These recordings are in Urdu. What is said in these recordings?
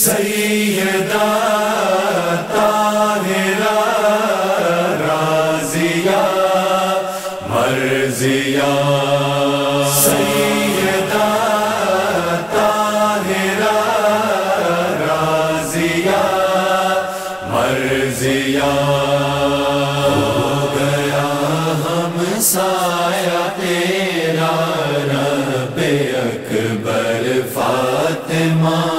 سیدہ طاہرہ رازیہ، مرضیہ۔ سیدہ طاہرہ رازیہ، مرضیہ۔ ہو گیا ہم سایہ تیرا، رب اکبر فاطمہ۔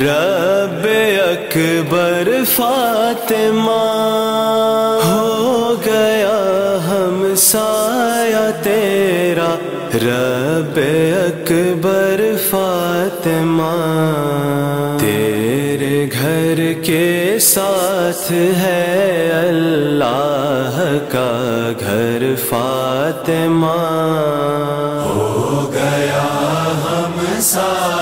رب اکبر فاطمہ، ہو گیا ہم سایہ تیرا۔ رب اکبر فاطمہ، تیرے گھر کے ساتھ ہے اللہ کا گھر فاطمہ۔ ہو گیا ہم سایہ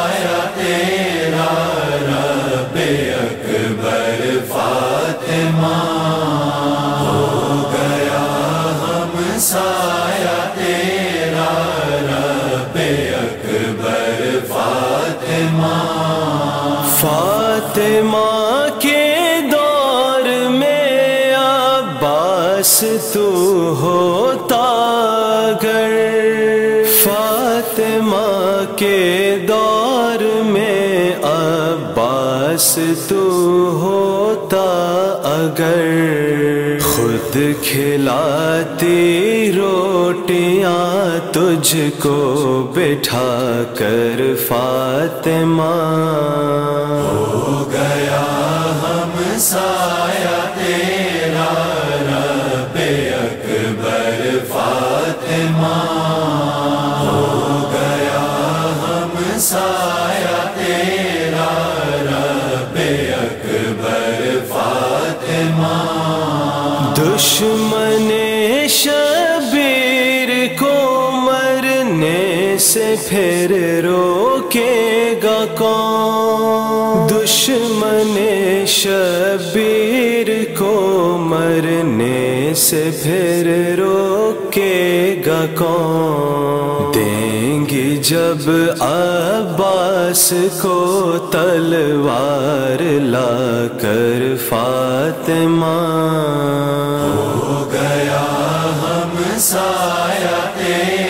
فاطمہ کے دور میں عباس تو ہوتا گر فاطمہ کے دور میں عباس تو ہوتا اگر۔ خود کھلاتی روٹیاں تجھ کو بٹھا کر فاطمہ۔ ہو گیا ہم سایہ تیرا رب اکبر فاطمہ۔ ہو گیا ہم سایہ تیرا رب اکبر فاطمہ۔ دشمن سے پھر روکے گا کون؟ دشمن شبیر کو مرنے سے پھر روکے گا کون؟ دیں گی جب عباس کو تلوار لا کر فاطمہ۔ ہو گیا ہم سایہ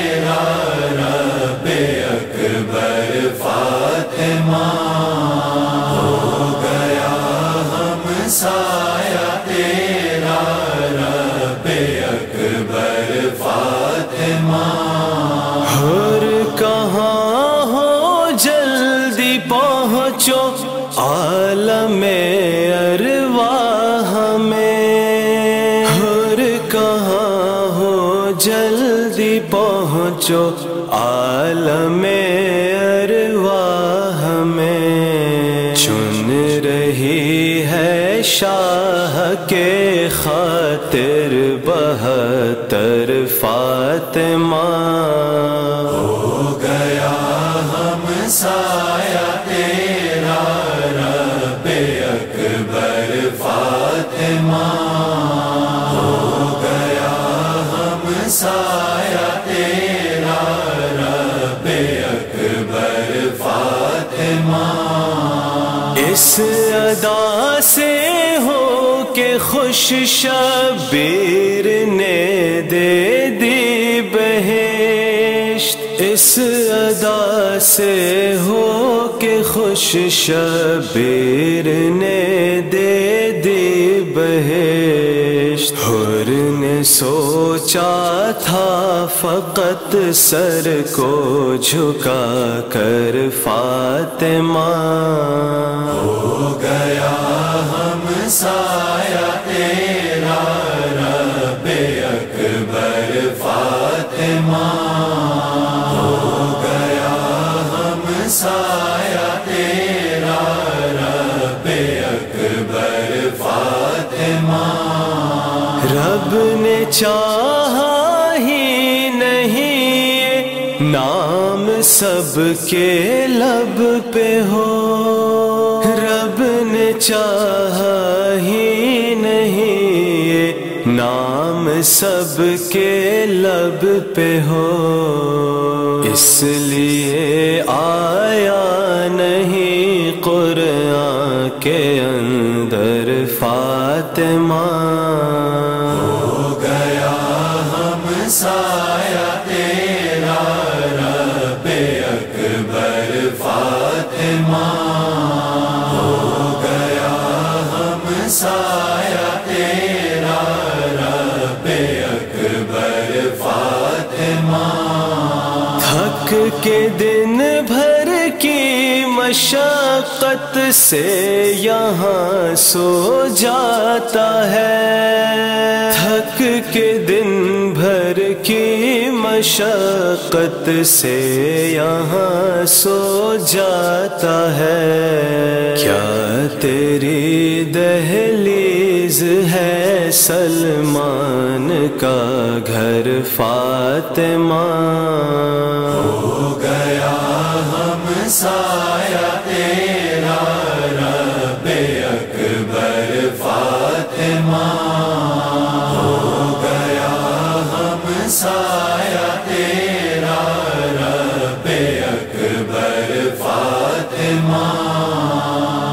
جلدی پہنچو، عالم ارواح میں۔ چن رہی ہے شاہ کے خاطر، بہتر فاطمہ۔ ہو گیا ہم سایہ تیرا، رب اکبر فاطمہ۔ سایہ تیرا رب اکبر فاطمہ۔ اس ادا سے ہو کے خوش شبیر نے دے دی بہشت۔ اس ادا سے ہو کے خوش شبیر نے دے دی بہشت۔ سوچا تھا فقط سر کو جھکا کر فاطمہ۔ ہو گیا ہم سایہ چاہا ہی نہیں نام سب کے لب پہ ہو۔ رب چاہا ہی نہیں نام سب کے لب پہ ہو۔ اس لیے آیا نہیں قرآن کے اندر فاطمہ۔ ہو گیا ہم سایہ تیرا رب اکبر فاطمہ تھک کے دن بھر مشقت سے یہاں سو جاتا ہے۔ تھک کے دن بھر کی مشقت سے یہاں سو جاتا ہے۔ کیا تیری دہلیز ہے سلمان کا گھر فاطمہ؟ سایہ تیرا رب اکبر فاطمہ ہو گیا ہم سایہ تیرا رب اکبر فاطمہ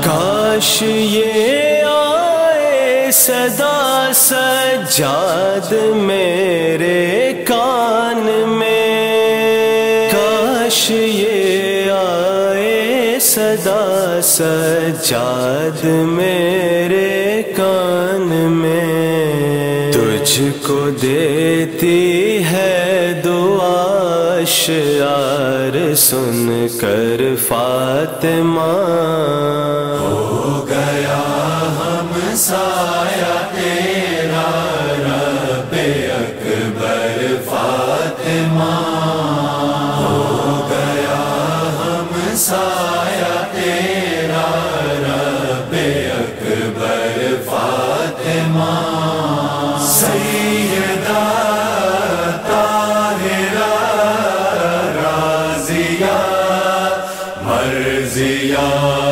کاش یہ آئے صدا سجاد میرے کان میں کاش یہ صدا سجاد میرے کان میں۔ تجھ کو دیتی ہے دعا شعر سن کر فاطمہ۔ ہو گیا ہم سایہ تیرا رب اکبر فاطمہ۔ رازیہ مرضیہ